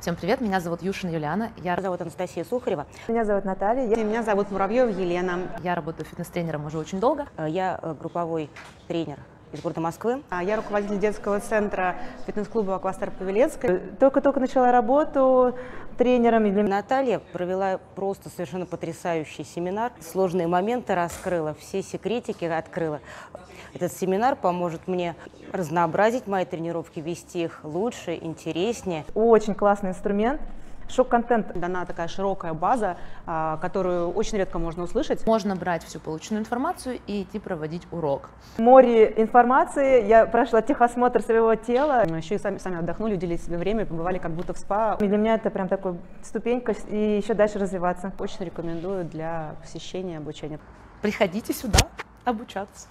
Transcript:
Всем привет, меня зовут Юшина Юлиана, я, Меня зовут Анастасия Сухарева. Меня зовут Наталья. Я- Меня зовут Муравьева Елена. я работаю фитнес-тренером уже очень долго. Э, Я э, групповой тренер из города Москвы. А Я руководитель детского центра фитнес-клуба «Аквастар Павелецкая». Только-только начала работу тренером. И для меня Наталья провела просто совершенно потрясающий семинар. Сложные моменты раскрыла, все секретики открыла. Этот семинар поможет мне разнообразить мои тренировки, вести их лучше, интереснее. очень классный инструмент. Шок-контент. Дана такая широкая база, а, которую очень редко можно услышать. Можно брать всю полученную информацию и идти проводить урок. Море информации. Я прошла техосмотр своего тела. Еще и сами, сами отдохнули, уделили себе время, побывали как будто в спа. И для меня это прям такой ступенька и еще дальше развиваться. Очень рекомендую для посещения обучения. Приходите сюда обучаться.